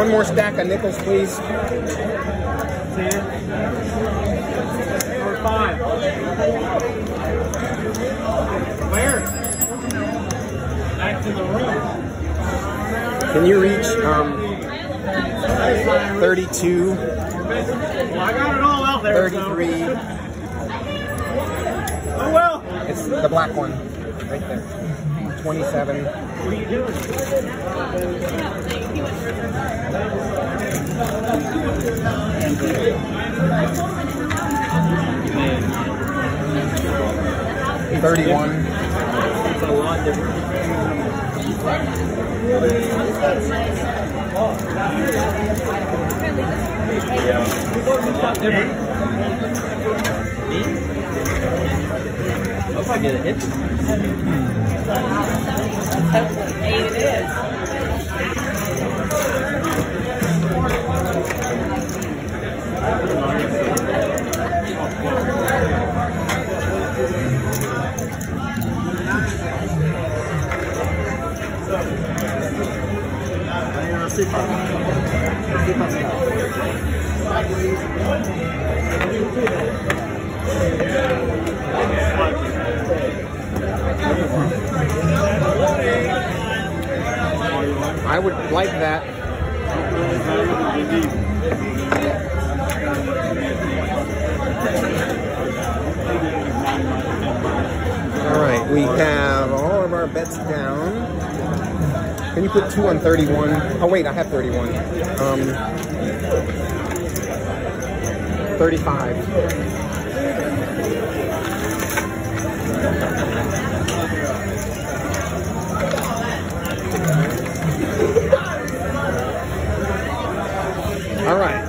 One more stack of nickels, please. Ten. Number five. Where? Back to the room. Can you reach um, 32, Well, I got it all out there. so- 33? Oh well. It's the black one, right there. 27. What are you doing? Thirty-one. It's a lot different. Hope I get a hit. Eight it is. I would like that. All right, we have all of our bets down. Can you put two on 31? Oh, wait, I have 31. Um, 35. All right.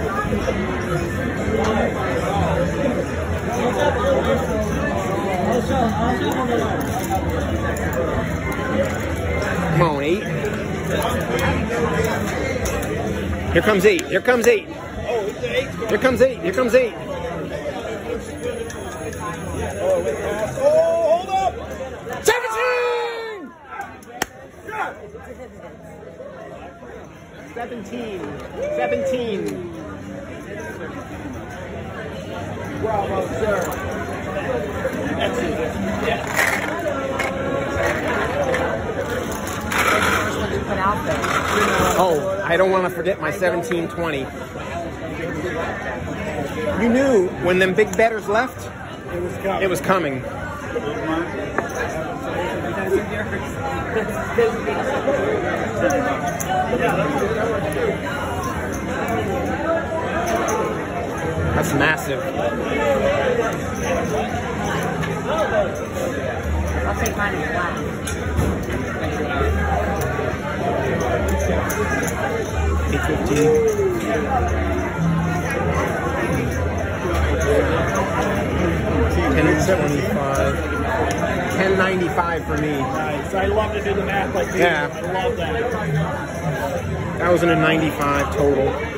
Come on, eight. Here comes eight. Here comes eight. Here comes eight. Here comes eight. Oh, hold up! Seventeen. Seventeen. Seventeen. Bravo, sir. Put out there. Oh, I don't want to forget my 1720. You knew when them big betters left, It was coming. it was coming. That's massive. I'll take mine in black. Eight fifteen. Ten seventy-five. Ten ninety-five for me. Nice. I love to do the math like this. Yeah. I love that. Thousand and ninety-five total.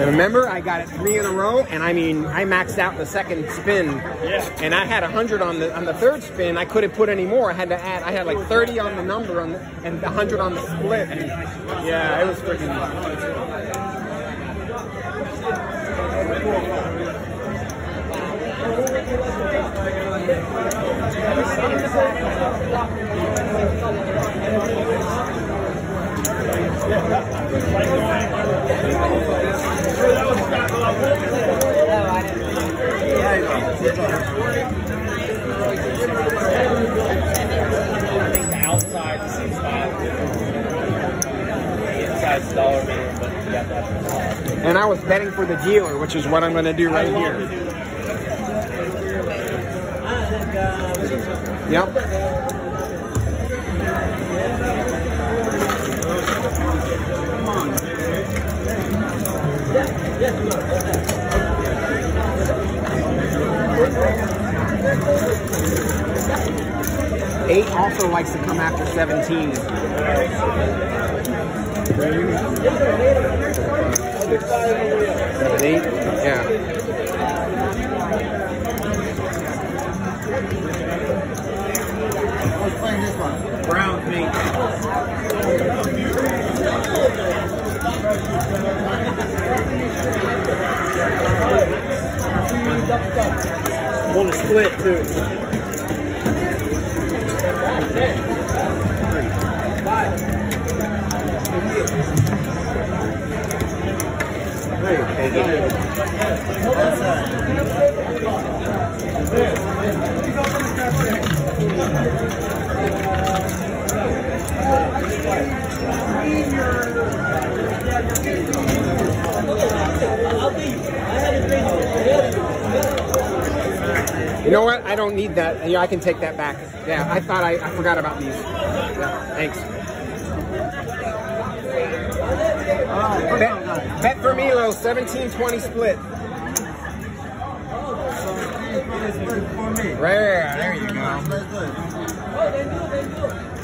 And remember, I got it three in a row, and I mean, I maxed out the second spin. Yeah. And I had hundred on the on the third spin. I couldn't put any more. I had to add. I had like thirty on the number on the, and hundred on the split. And yeah, it was freaking. Oh, And I was betting for the dealer, which is what I'm going to do right here. Yep. Also likes to come after 17. Three, six, seven, eight. Yeah. Brown meat. Want to split too. You know what? I don't need that. Yeah, I can take that back. Yeah, I thought I, I forgot about these. Yeah, thanks. Bet, for Milo, 17-20 split. Rare, there you go.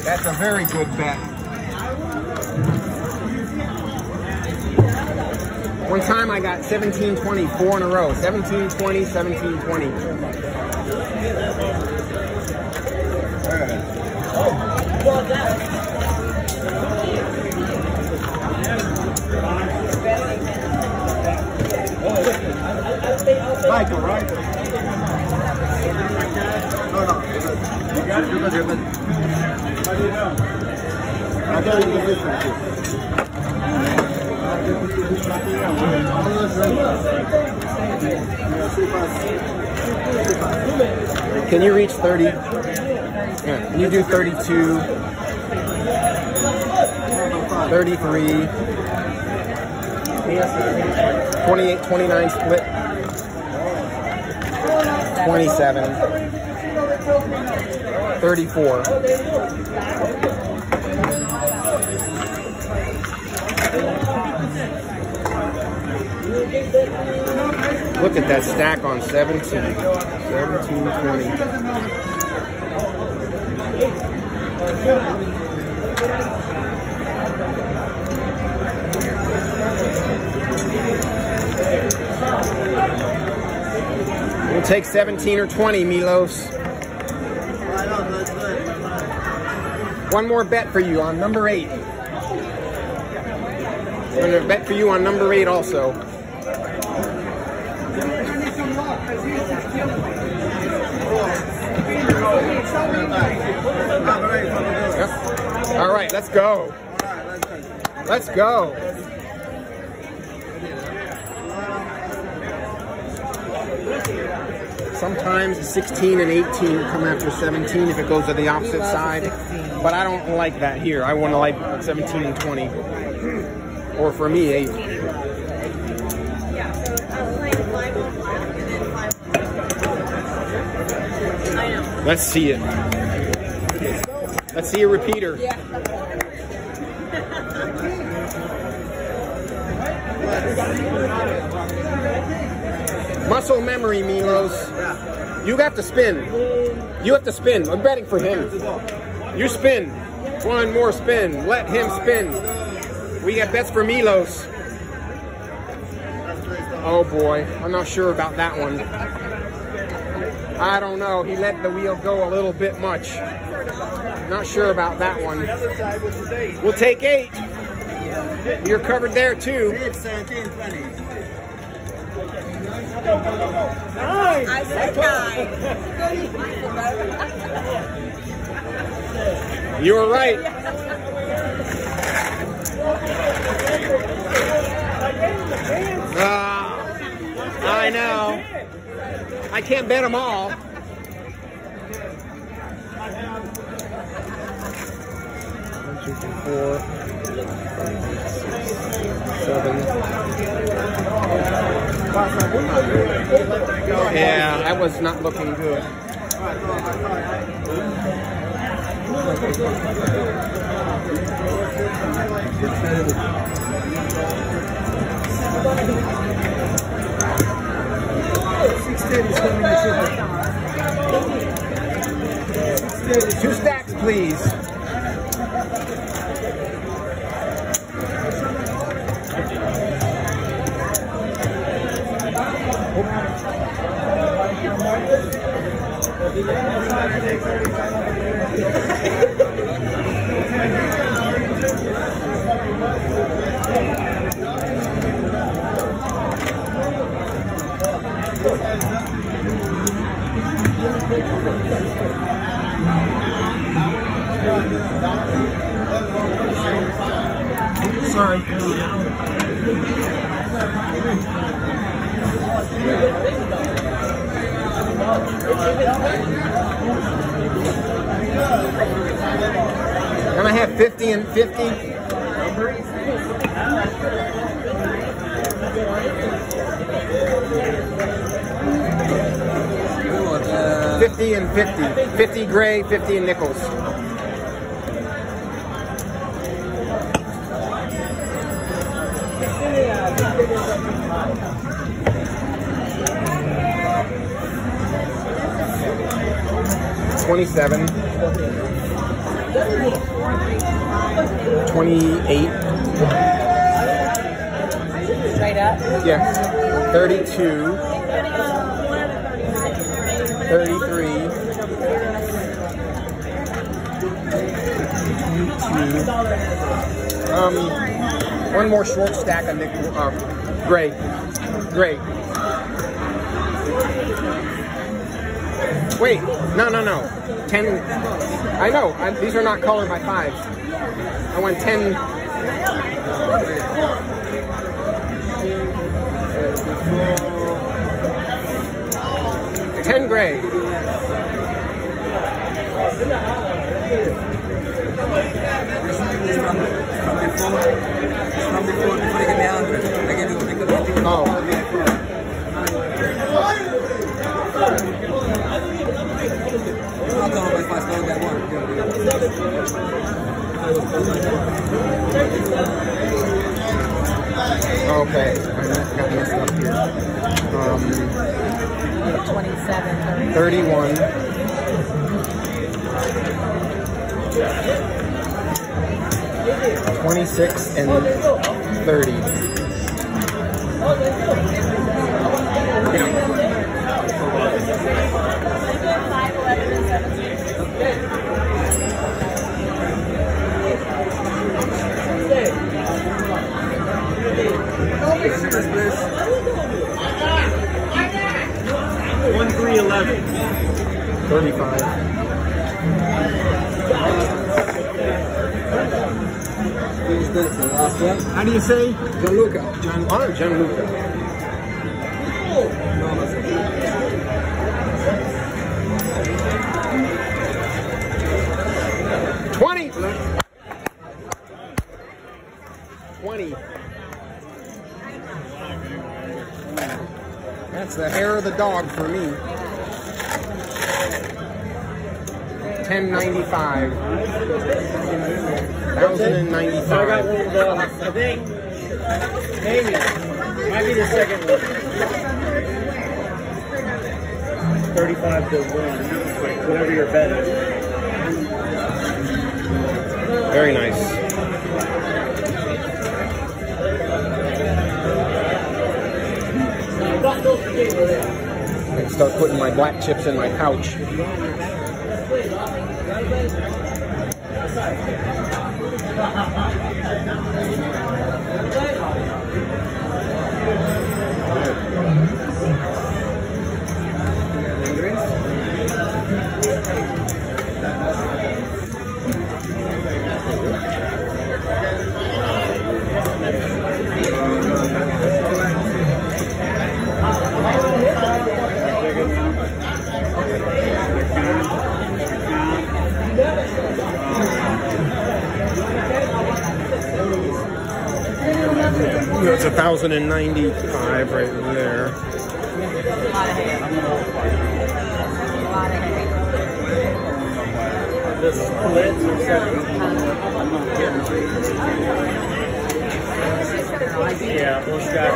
That's a very good bet. One time I got 17-20, four in a row. 17-20, 17-20. Can you reach 30? Yeah. Can you do 32? 33? 28, 29 split? 27? 34? Look at that stack on 17. 17, 20. We'll take 17 or 20, Milos. One more bet for you on number eight. I'm going to bet for you on number eight also. Yep. All right, let's go. Let's go. Sometimes 16 and 18 come after 17 if it goes to the opposite side. But I don't like that here. I want to like 17 and 20. Or for me, 8. Let's see it. Let's see a repeater. Muscle memory, Milos. You have to spin. You have to spin. I'm betting for him. You spin. One more spin. Let him spin. We got bets for Milos. Oh boy, I'm not sure about that one. I don't know. He let the wheel go a little bit much. Not sure about that one. We'll take eight. You're covered there too. It's 17, 20. I said nine. You were right. Ah, I know. I can't bet them all. Four, seven. Yeah, that was not looking good. Two Can I have 50 and 50? Uh, 50 and 50. 50 gray, 50 and nickels. Twenty-seven. Twenty-eight. Straight up. Yeah. Thirty-two. Thirty-three. Two. Um, one more short stack of nickel. Uh, gray. Gray. Wait, no, no, no. Ten. I know. I, these are not colored by five. I want ten. Ten gray. From before, before they get me out, I can do, I can do, Oh, I'll tell if I stole that one. okay. Got messed up here. Um, 27. 31. Twenty-six and thirty. One three eleven. Thirty-five. Who's this, the last one? How do you say? Gianluca. John, oh, Gianluca. The hair of the dog for me. Ten ninety five. Thousand and ninety I got one of those. I think maybe might be the second one. Thirty-five to one, whatever your bet is. Very nice. Start putting my black chips in my pouch.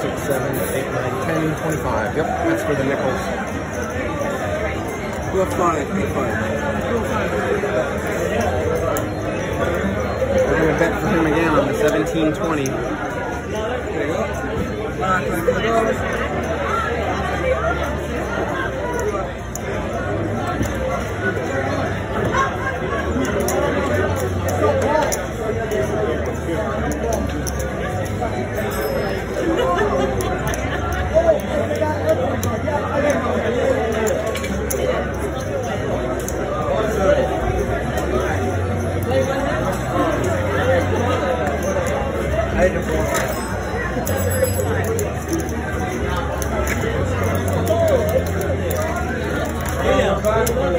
Six, seven, eight, nine, ten, twenty-five. Yep, that's for the nickels. Two of five, two of five. We're gonna bet for him again on the seventeen twenty. There you go. One, twenty dollars.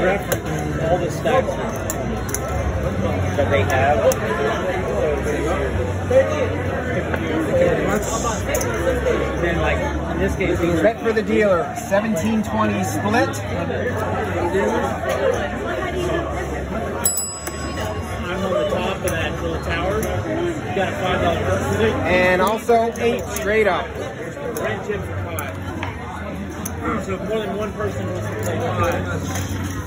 reference all the stacks that they have. Then, like in this case, these are Bet for the dealer, seventeen twenty split. I'm on the top of that little tower. You got a five dollar person. And also eight straight up. Red chips are five. So if more than one person wants to play five,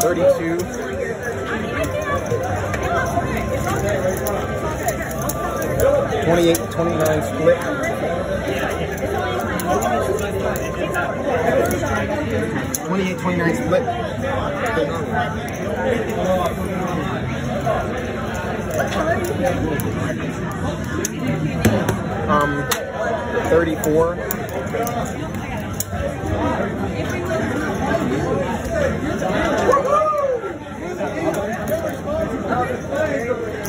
Thirty-two. Twenty-eight, twenty-nine split. Twenty-eight, twenty-nine split. Um, thirty-four.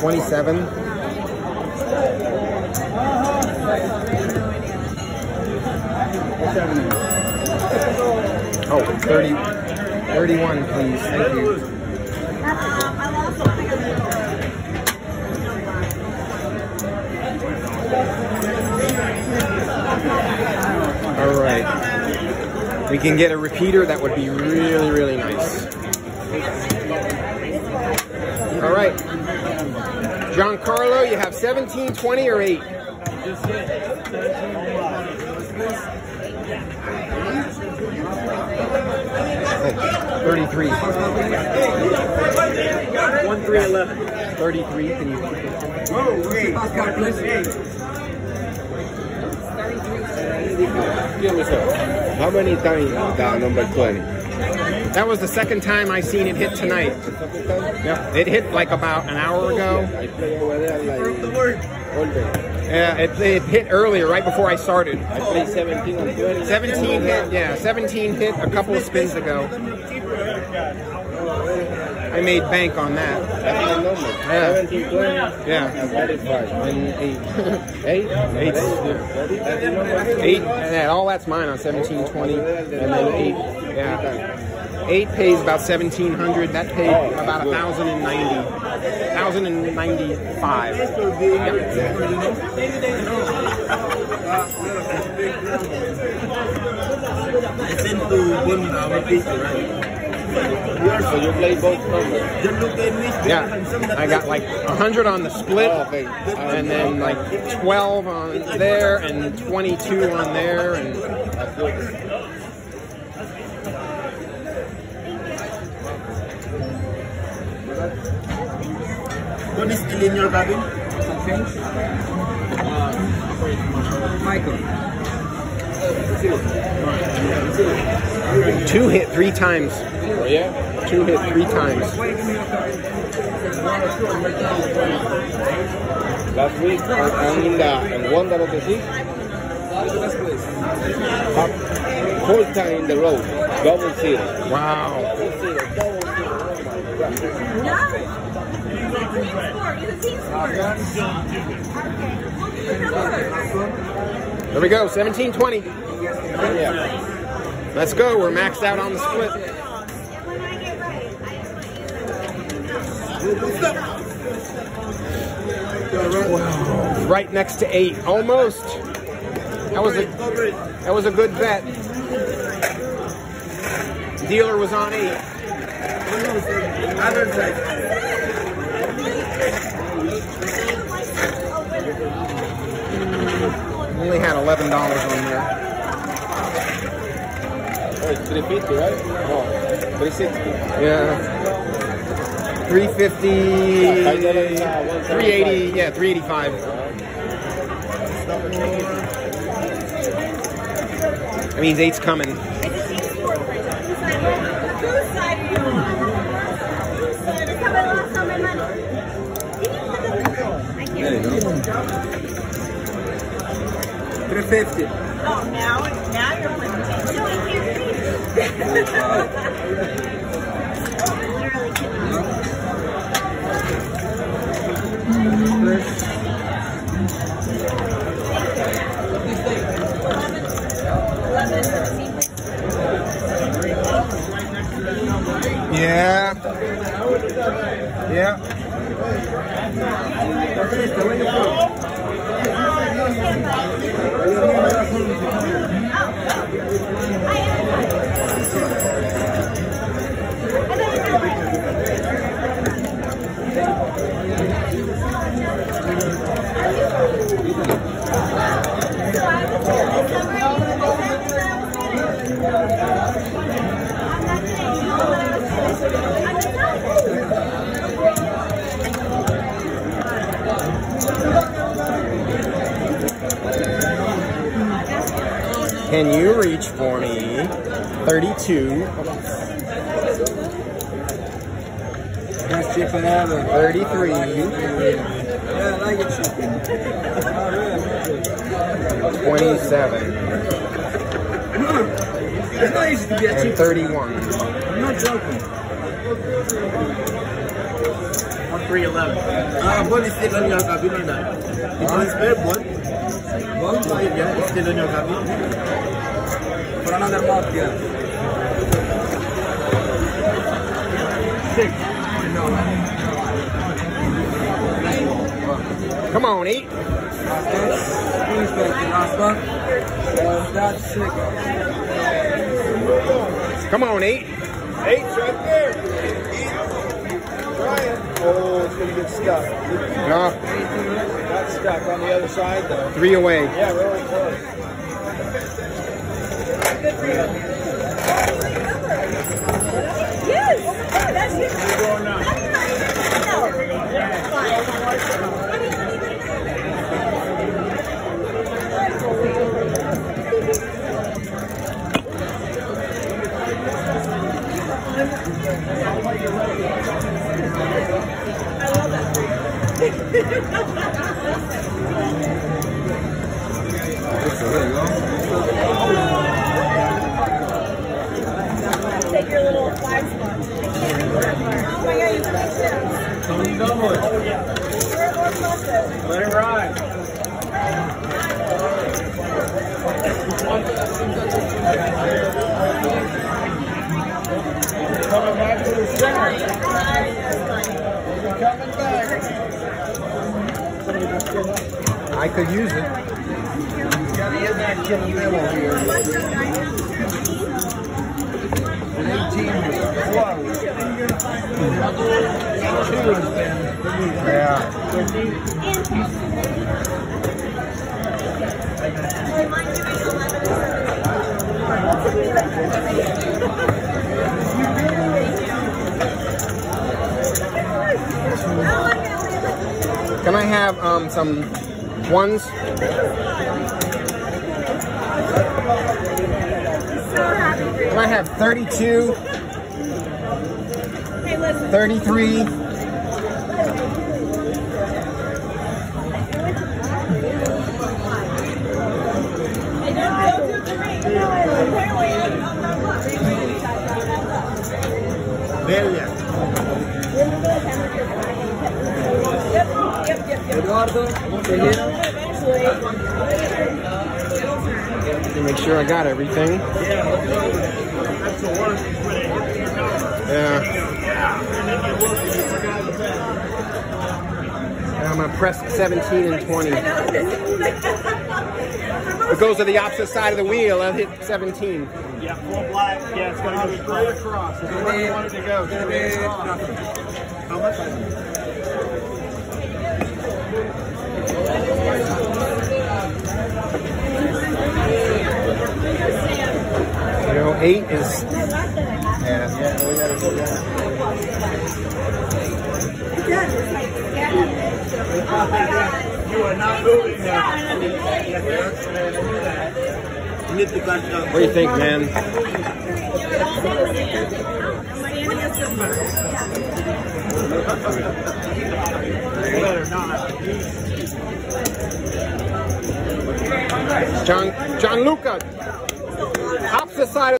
Twenty-seven. Oh, 30, 31, please. Thank you. All right. We can get a repeater. That would be really, really nice. All right. Giancarlo, you have 17, 20, or 8? Oh, 33. One three eleven. 33. Can you? How many times that number 20? That was the second time I seen it hit tonight. Yep. It hit like about an hour ago. I play over there like all day. Yeah, it, it hit earlier, right before I started. I play 17 and 20. 17 hit, yeah, 17 hit a couple of spins ago. I made bank on that. That's my number. Yeah. 17, Yeah. I got it five. And 8. 8? Eight. Number. Eight, yeah, all that's mine on 1720, and then eight, yeah. Eight pays about 1700. That paid oh, about 1090, 1095. Yep. Send to one our picture, right? So you play both numbers. Just look at me. Yeah, I got like 100 on the split, Oh, okay. and then like 12 on there, and 22 on there, and What is still in your cabin? Michael. two hit three times. Oh, yeah? Two hit three times. Last week, and in the and one that was the six. the best place. Top, fourth time in the road. Double zero. Wow. Double zero. Double zero. There we go, 1720. Yeah. Let's go. We're maxed out on the split. Right next to eight, almost. That was a that was a good bet. Dealer was on eight. Only had eleven dollars on there. Oh, it's 350, right? No. 360. Yeah. 350, 380, yeah, 385. That means eight's coming. Whose side are you on? Whose side? It's how I lost all my money. I can't. 350. Oh, now, now you're playing. No, I can't Literally kidding. Yeah. Yeah. Can you reach for me 32, Best chicken ever. 33, Yeah, I like it chicken. Oh, 27, It's not easy to get and 31? I'm not joking. On 311. Ah, but it's still on your cabin or not? It was very bon. Bon, so yeah, it's still on your cabin. For another month, yeah. Come on, eight. Okay. Please back the last one. Uh, that's sick. Come on, eight. Eight's right there. Trying. Oh, Oh, it's going to get stuck. No, Got stuck on the other side, though. three away. Yeah, really close. Yes! Oh, that's it. Take your little flag spot. Oh my god, you fixed it. Tony Dunwood. Let it ride. Coming back to the center. Coming back. I could use it. Gotta get back in the middle here. And 18 was close. Two has been. Yeah. Can I have um, some ones? Can I have 32, Hey, listen. 33, Belga. Make sure I got everything. Yeah. And I'm gonna press 17 and 20. It goes to the opposite side of the wheel. I'll hit 17. Yeah, full black. Yeah, it's going to be straight across. It's where you want it to go. Straight across. How much? Eight is. You are not moving now. You need to cut down. What do you think, man? John John Luca, opposite side. Of